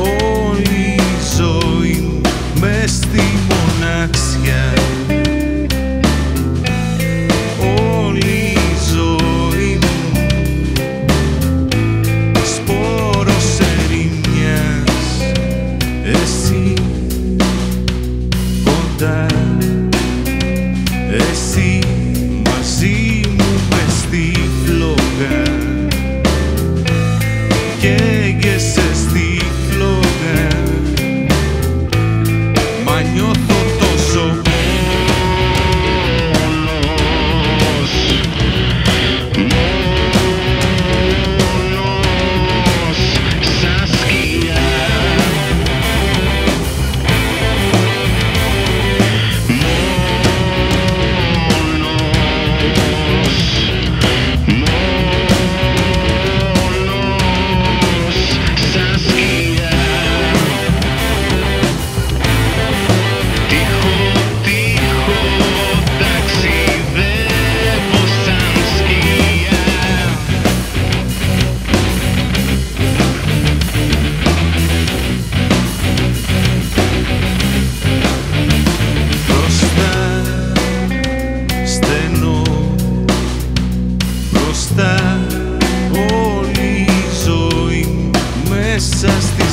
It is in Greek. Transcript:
όλη ζωή μου μες στη μοναξιά. Όλη ζωή μου σπόρος εσύ κοντά. sense